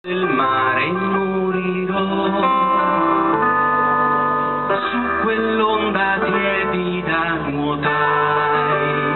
del mare morirò. Su quell'onda tiepida nuotai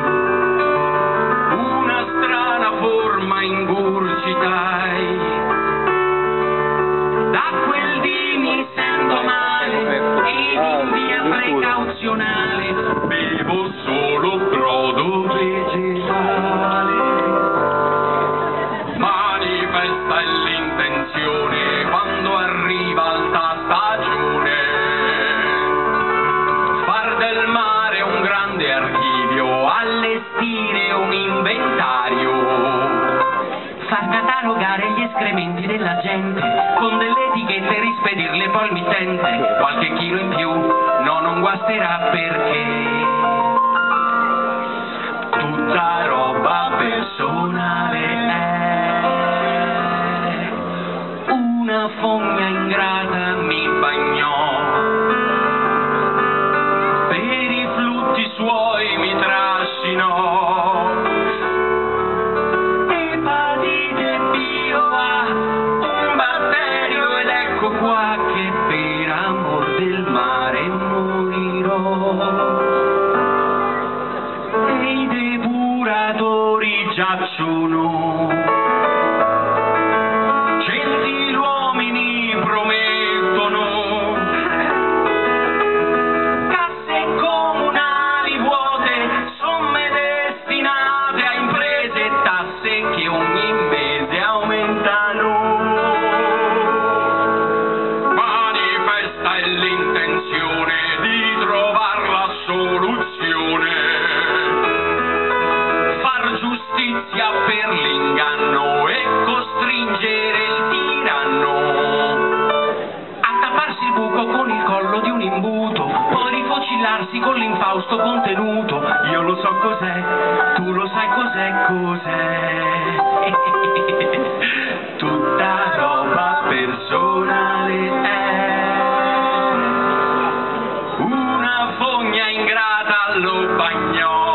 a catalogare gli escrementi della gente, con delle etichette rispedirle poi al mittente, qualche chilo in più, no non guasterà perché. Tutta roba personale. È una fogna ingrata. e i depuratori giacciono imbuto, può rifocillarsi con l'infausto contenuto. Io lo so cos'è, tu lo sai cos'è, cos'è. Tutta roba personale è una fogna ingrata allo bagnò.